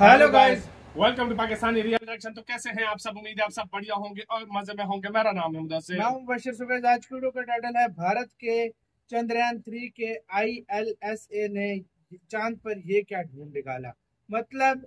Hello guys welcome to Pakistani real reaction तो कैसे हैं आप सब? उम्मीद है आप सब बढ़िया होंगे और मज़े में होंगे। मेरा नाम है मुदस्सिर। मैं हूँ बशीर सुबेज आज की वीडियो का टाइटल है भारत के चंद्रयान थ्री के आईएलएसए ने चाँद पर ये क्या ढूंढ निकाला? मतलब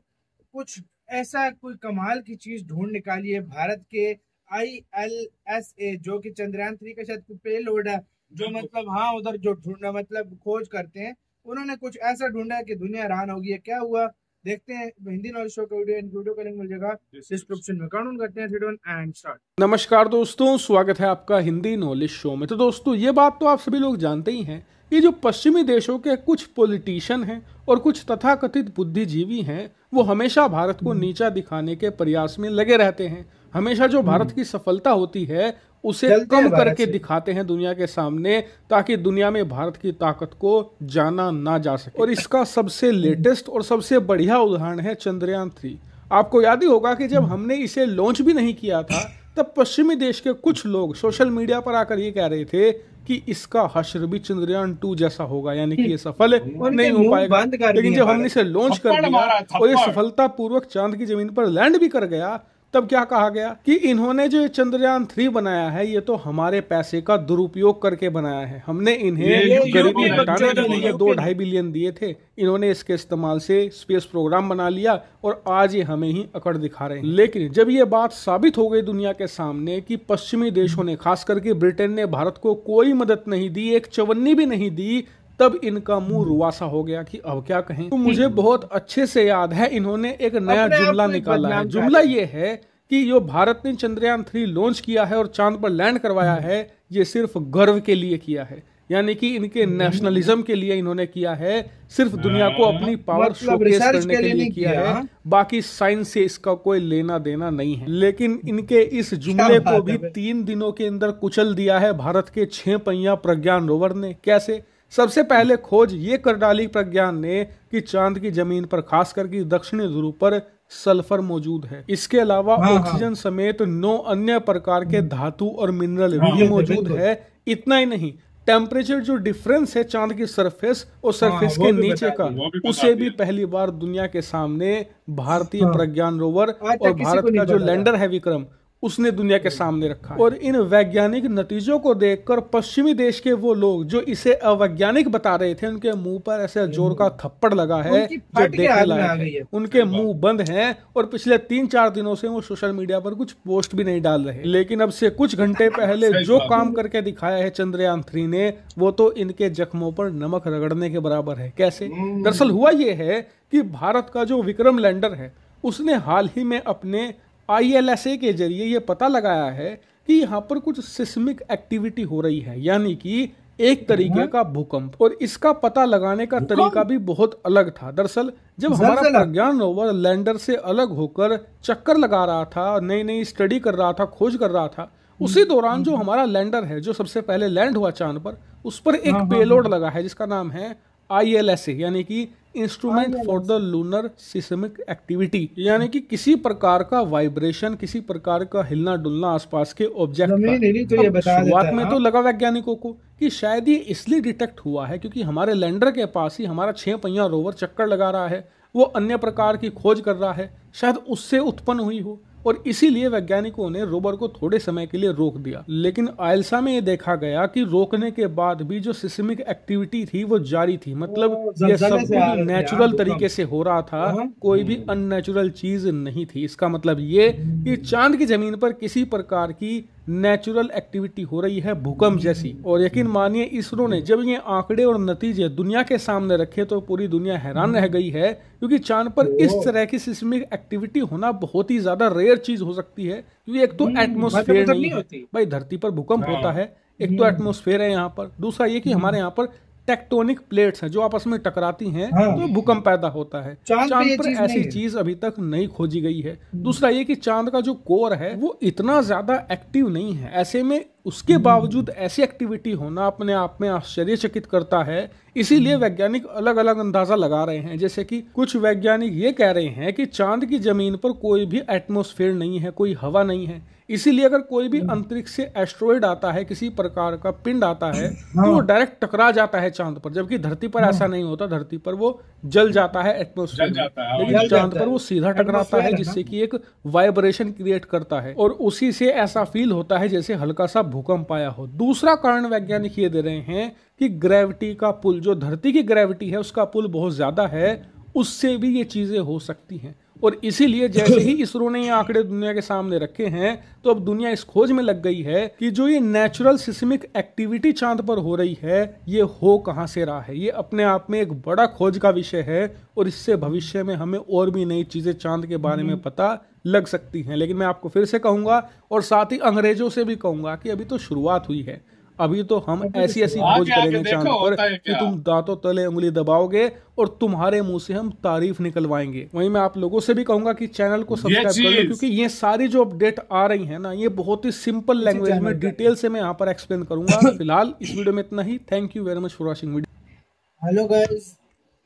कुछ ऐसा कोई कमाल की चीज़ ढूंढ निकाली है भारत के आईएलएसए जो कि चंद्रयान थ्री का शायद पेलोड है। जो मतलब हाँ उधर जो ढूंढना मतलब खोज करते हैं। उन्होंने कुछ ऐसा ढूंढा कि दुनिया हैरान होगी। क्या हुआ? देखते हैं हिंदी नॉलेज शो का वीडियो वीडियो का लिंक मिल जाएगा डिस्क्रिप्शन में। काउंट करते हैं थ्री एंड स्टार्ट नमस्कार दोस्तों स्वागत है आपका हिंदी नॉलेज शो में। तो दोस्तों ये बात तो आप सभी लोग जानते ही हैं ये जो पश्चिमी देशों के कुछ पॉलिटिशियन हैं और कुछ तथाकथित बुद्धिजीवी हैं वो हमेशा भारत को नीचा दिखाने के प्रयास में लगे रहते हैं। हमेशा जो भारत की सफलता होती है उसे कम करके दिखाते हैं दुनिया के सामने ताकि दुनिया में भारत की ताकत को जाना ना जा सके। और इसका सबसे लेटेस्ट और सबसे बढ़िया उदाहरण है चंद्रयान थ्री। आपको याद ही होगा कि जब हमने इसे लॉन्च भी नहीं किया था तब पश्चिमी देश के कुछ लोग सोशल मीडिया पर आकर ये कह रहे थे कि इसका हश्र भी चंद्रयान टू जैसा होगा यानी कि ये सफल नहीं हो पाएगा। लेकिन जब हमने इसे लॉन्च कर दिया और ये सफलता पूर्वक चाँद की ज़मीन पर लैंड भी कर गया तब क्या कहा गया कि इन्होंने जो चंद्रयान थ्री बनाया है ये तो हमारे पैसे का दुरुपयोग करके बनाया है। हमने इन्हें गरीबी हटाने के लिए दो ढाई बिलियन दिए थे। इन्होंने इसके इस्तेमाल से स्पेस प्रोग्राम बना लिया और आज ये हमें ही अकड़ दिखा रहे हैं। लेकिन जब ये बात साबित हो गई दुनिया के सामने कि पश्चिमी देशों ने खास करके ब्रिटेन ने भारत को कोई मदद नहीं दी एक चवन्नी भी नहीं दी तब इनका मुँह रुआसा हो गया कि अब क्या कहें? तो मुझे बहुत अच्छे से याद है इन्होंने एक नया जुमला निकाला है। जुमला ये है कि जो भारत ने चंद्रयान थ्री लॉन्च किया है और चाँद पर लैंड करवाया है ये सिर्फ़ गर्व के लिए किया है। यानी कि इनके नेशनलिज्म के लिए इन्होंने किया है सिर्फ़ दुनिया को अपनी पावर शोकेस मतलब करने के लिए किया है हाँ। बाकी साइंस से इसका कोई लेना देना नहीं है। लेकिन इनके इस जुमले को भी तीन दिनों के अंदर कुचल दिया है भारत के छह पहिया प्रज्ञान रोवर ने। कैसे? सबसे पहले खोज ये कर डाली प्रज्ञान ने कि चाँद की ज़मीन पर खास करके दक्षिणी ध्रुव पर सल्फ़र मौजूद है इसके अलावा हाँ, हाँ। ऑक्सीजन। समेत नौ अन्य प्रकार के धातु और मिनरल हाँ, भी मौजूद है इतना ही नहीं टेम्परेचर जो डिफरेंस है चाँद की सरफेस और सरफेस के नीचे का भी उसे भी पहली बार दुनिया के सामने भारतीय। प्रज्ञान रोवर और भारत का जो लैंडर है विक्रम उसने दुनिया के सामने रखा और इन वैज्ञानिक नतीजों को देखकर पश्चिमी देश के वो लोग जो इसे अवैज्ञानिक बता रहे थे उनके मुँह पर ऐसे ज़ोर का थप्पड़ लगा है जो देखने लायक है। उनके मुँह बंद हैं और पिछले तीन चार दिनों से वो सोशल मीडिया पर कुछ पोस्ट भी नहीं डाल रहे। लेकिन अब से कुछ घंटे पहले जो काम करके दिखाया है चंद्रयान थ्री ने वो तो इनके जख्मों पर नमक रगड़ने के बराबर है। कैसे। दरअसल हुआ ये है कि भारत का जो विक्रम लैंडर है उसने हाल ही में अपने आईएलएसए के ज़रिए ये पता लगाया है कि यहाँ पर कुछ सिस्मिक एक्टिविटी हो रही है यानी कि एक तरीके हाँ। का भूकंप। और इसका पता लगाने का तरीका भी बहुत अलग था। दरअसल जब हमारा प्रज्ञान रोवर लैंडर से अलग होकर चक्कर लगा रहा था नई नई स्टडी कर रहा था खोज कर रहा था उसी दौरान जो हमारा लैंडर है जो सबसे पहले लैंड हुआ चाँद पर उस पर एक पेलोड हाँ, हाँ, लगा है जिसका नाम है आई एल एस ए यानी कि instrument for the lunar seismic activity यानी कि किसी प्रकार का वाइब्रेशन किसी प्रकार का हिलना डुलना आसपास के ऑब्जेक्ट का तो शुरुआत में तो लगा वैज्ञानिकों को कि शायद ये इसलिए डिटेक्ट हुआ है क्योंकि हमारे लैंडर के पास ही हमारा छह पहिया रोवर चक्कर लगा रहा है वो अन्य प्रकार की खोज कर रहा है शायद उससे उत्पन्न हुई हो। और इसीलिए वैज्ञानिकों ने रोबर को थोड़े समय के लिए रोक दिया। लेकिन आयलसा में ये देखा गया कि रोकने के बाद भी जो सिस्मिक एक्टिविटी थी वो जारी थी। मतलब ये सब कुछ नेचुरल तरीके से हो रहा था हाँ। कोई भी अननेचुरल चीज़ नहीं थी। इसका मतलब ये कि चाँद की ज़मीन पर किसी प्रकार की नेचुरल एक्टिविटी हो रही है भूकंप जैसी। और यकीन मानिए इसरो ने जब ये आंकड़े और नतीजे दुनिया के सामने रखे तो पूरी दुनिया हैरान रह गई है क्योंकि चाँद पर इस तरह की सिस्मिक एक्टिविटी होना बहुत ही ज़्यादा रेयर चीज़ हो सकती है क्योंकि एक तो एटमोस्फेयर हम्म, नहीं है। भाई धरती पर भूकंप हाँ। होता है एक तो एटमोस्फेयर है यहाँ पर। दूसरा ये कि हमारे यहाँ पर टेक्टोनिक प्लेट्स हैं जो आपस में टकराती हैं हाँ। तो भूकंप पैदा होता है। चाँद चाँद पर ऐसी चीज़ अभी तक नहीं खोजी गई है। दूसरा ये कि चाँद का जो कोर है वो इतना ज़्यादा एक्टिव नहीं है। ऐसे में उसके बावजूद ऐसी एक्टिविटी होना अपने आप में आश्चर्यचकित करता है इसीलिए वैज्ञानिक अलग अलग अंदाज़ा लगा रहे हैं। जैसे कि कुछ वैज्ञानिक ये कह रहे हैं कि चाँद की ज़मीन पर कोई भी एटमोस्फेयर नहीं है कोई हवा नहीं है। इसीलिए अगर कोई भी अंतरिक्ष से एस्ट्रॉइड आता है किसी प्रकार का पिंड आता है तो वो डायरेक्ट टकरा जाता है चाँद पर। जबकि धरती पर ऐसा नहीं होता धरती पर वो जल जाता है एटमोस्फेयर लेकिन चाँद पर वो सीधा टकराता है जिससे कि एक वाइब्रेशन क्रिएट करता है। और उसी से ऐसा फील होता है जैसे हल्का सा भूकंप आया हो। दूसरा कारण वैज्ञानिक ये दे रहे हैं कि ग्रेविटी का पुल जो धरती की ग्रेविटी है, उसका पुल बहुत ज़्यादा है। उससे भी ये चीज़ें हो सकती हैं। और इसीलिए जैसे ही इसरो ने ये आंकड़े दुनिया के सामने रखे हैं तो अब दुनिया इस खोज में लग गई है कि जो ये नेचुरल सिस्मिक एक्टिविटी चाँद पर हो रही है ये हो कहाँ से रहा है? ये अपने आप में एक बड़ा खोज का विषय है और इससे भविष्य में हमें और भी नई चीज़ें चाँद के बारे में पता लग सकती हैं। लेकिन मैं आपको फिर से कहूँगा और साथ ही अंग्रेज़ों से भी कहूँगा कि अभी तो शुरुआत हुई है। अभी तो हम ऐसी ऐसी खोज करेंगे चाँद पर कि तुम दांतों तले उंगली दबाओगे और तुम्हारे मुँह से हम तारीफ़ निकलवाएँगे। वहीं मैं आप लोगों से भी कहूँगा कि चैनल को सब्सक्राइब कर लो क्योंकि ये सारी जो अपडेट आ रही है ना ये बहुत ही सिंपल लैंग्वेज में डिटेल से मैं यहाँ पर एक्सप्लेन करूँगा। फ़िलहाल इस वीडियो में इतना ही। Thank you very much for watching video hello guys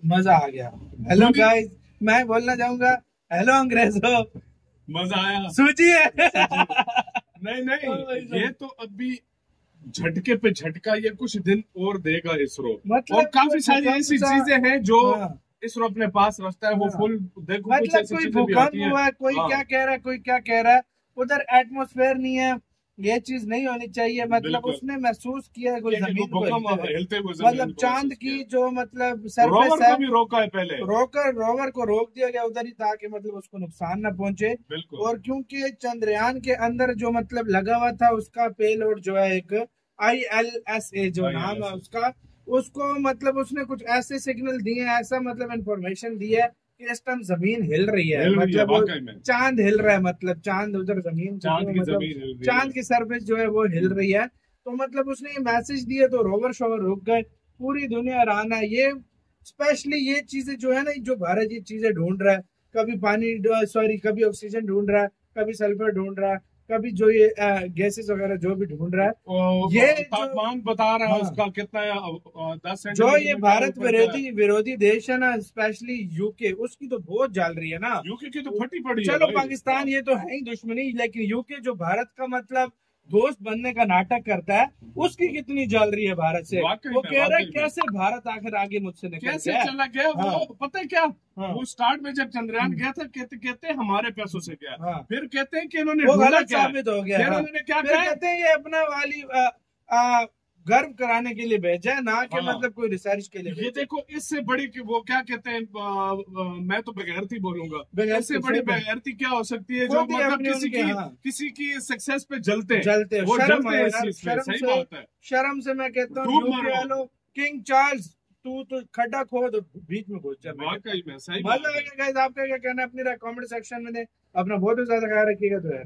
मज़ा आ गया। हेलो गाइस मैं बोलना चाहूँगा हेलो अंग्रेजो। मज़ा आया। सोचिए नहीं नहीं ये तो अभी झटके पे झटका ये कुछ दिन और देगा इसरो मतलब और काफ़ी सारी ऐसी चीज़ें हैं जो हाँ। इसरो अपने पास रखता है वो हाँ। फुल देखो मतलब कोई भूकंप हुआ है कोई हाँ। क्या कह रहा है कोई क्या कह रहा है उधर एटमोस्फेयर नहीं है ये चीज़ नहीं होनी चाहिए। मतलब उसने महसूस किया है कोई ज़मीन को हुए ज़मीन मतलब चाँद की जो मतलब सरफेस रोवर है को भी रोका है पहले। रोकर रोवर को रोक दिया गया उधर ही ताकि मतलब उसको नुकसान ना पहुँचे। और क्योंकि चंद्रयान के अंदर जो मतलब लगा हुआ था उसका पेलोड जो है एक आई एल एस ए जो नाम है उसका उसको मतलब उसने कुछ ऐसे सिग्नल दिए हैं ऐसा मतलब इंफॉर्मेशन दी है कि इस टाइम ज़मीन हिल रही है हिल रही है, मतलब। चाँद हिल रहा है मतलब चाँद उधर ज़मीन चाँद की मतलब ज़मीन हिल रही चाँद की सरफेस जो है वो हिल रही है। तो मतलब उसने ये मैसेज दिया तो रोवर शोवर रुक गए पूरी दुनिया राना है। ये स्पेशली ये चीज़ें जो है ना जो भारत ये चीज़ें ढूंढ रहा है। कभी पानी सॉरी कभी ऑक्सीजन ढूंढ रहा है कभी सल्फ़र ढूंढ रहा है। कभी जो ये गैसेस वगैरह जो भी ढूंढ रहा है ये तापमान बता रहा है हाँ। उसका कितना है, दस जो ये भारत विरोधी विरोधी देश है ना स्पेशली यूके उसकी तो बहुत जाल रही है ना। यूके की तो फटी पड़ी चलो पाकिस्तान ये तो है ही दुश्मनी लेकिन यूके जो भारत का मतलब दोस्त बनने का नाटक करता है उसकी कितनी जल रही है भारत से? वो कह रहा है कैसे भारत आखिर आगे मुझसे निकल कैसे गया? चला गया? हाँ। वो पता है क्या? हाँ। वो स्टार्ट में जब चंद्रयान गया था कहते कहते हमारे पैसों से गया। हाँ। फिर कहते हैं कि इन्होंने गलत साबित हो गया फिर हाँ। उन्होंने क्या कहते हैं ये अपना वाली गर्व कराने के लिए भेजा है ना कि हाँ। मतलब कोई रिसर्च के लिए ये देखो इससे बड़ी कि वो क्या कहते हैं मैं तो बगैरती बोलूँगा। इससे बड़ी। बगैरती क्या हो सकती है जो मतलब किसी की हाँ। किसी की सक्सेस पे जलते जलते वो शर्म जलते हैं इस चीज़ में शर्म सही से- बात है। शर्म से मैं कहता हूँ किंग चार्ल्स तू तो खड्डा खोद बीच में घुस जा वाकई में सही। बात मज़ा आएगा guys, आपका क्या कहना है? अपनी कमेंट सेक्शन में दे। अपना बहुत ज़्यादा ख्याल रखिएगा तो यार